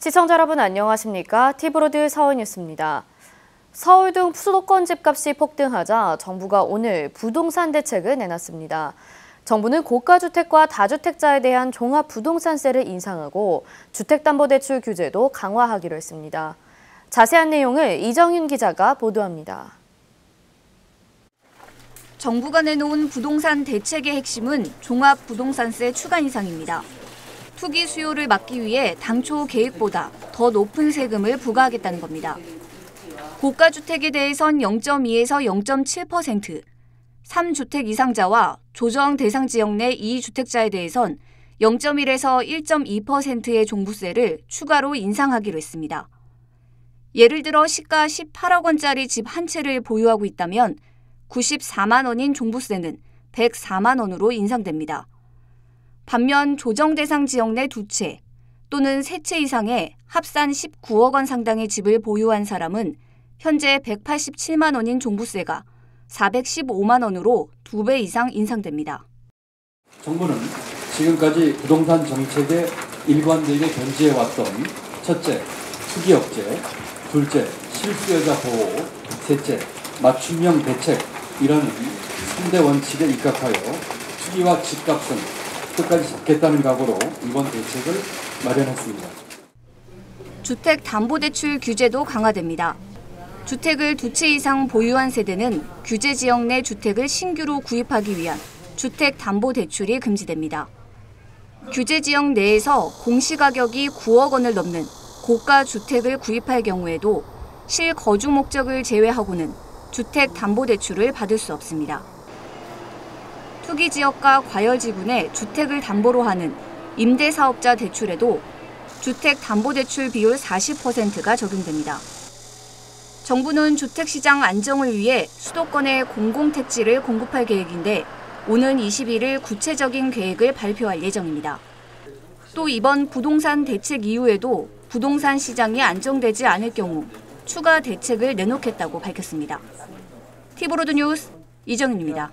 시청자 여러분 안녕하십니까? 티브로드 서울뉴스입니다. 서울 등 수도권 집값이 폭등하자 정부가 오늘 부동산 대책을 내놨습니다. 정부는 고가주택과 다주택자에 대한 종합부동산세를 인상하고 주택담보대출 규제도 강화하기로 했습니다. 자세한 내용을 이정윤 기자가 보도합니다. 정부가 내놓은 부동산 대책의 핵심은 종합부동산세 추가 인상입니다. 투기 수요를 막기 위해 당초 계획보다 더 높은 세금을 부과하겠다는 겁니다. 고가 주택에 대해선 0.2에서 0.7%, 3주택 이상자와 조정 대상 지역 내 2주택자에 대해선 0.1에서 1.2%의 종부세를 추가로 인상하기로 했습니다. 예를 들어 시가 18억 원짜리 집 한 채를 보유하고 있다면 94만 원인 종부세는 104만 원으로 인상됩니다. 반면 조정 대상 지역 내 두 채 또는 세 채 이상의 합산 19억 원 상당의 집을 보유한 사람은 현재 187만 원인 종부세가 415만 원으로 두 배 이상 인상됩니다. 정부는 지금까지 부동산 정책에 일관되게 견지해왔던 첫째, 투기 억제, 둘째, 실수요자 보호, 셋째, 맞춤형 대책 이런 3대 원칙에 입각하여 투기와 집값은 끝까지 잡겠다는 각오로 이번 대책을 마련했습니다. 주택담보대출 규제도 강화됩니다. 주택을 두 채 이상 보유한 세대는 규제 지역 내 주택을 신규로 구입하기 위한 주택담보대출이 금지됩니다. 규제 지역 내에서 공시가격이 9억 원을 넘는 고가 주택을 구입할 경우에도 실거주 목적을 제외하고는 주택담보대출을 받을 수 없습니다. 투기 지역과 과열 지분에 주택을 담보로 하는 임대사업자 대출에도 주택담보대출 비율 40%가 적용됩니다. 정부는 주택시장 안정을 위해 수도권에 공공택지를 공급할 계획인데 오는 21일 구체적인 계획을 발표할 예정입니다. 또 이번 부동산 대책 이후에도 부동산 시장이 안정되지 않을 경우 추가 대책을 내놓겠다고 밝혔습니다. 티브로드 뉴스 이정은입니다.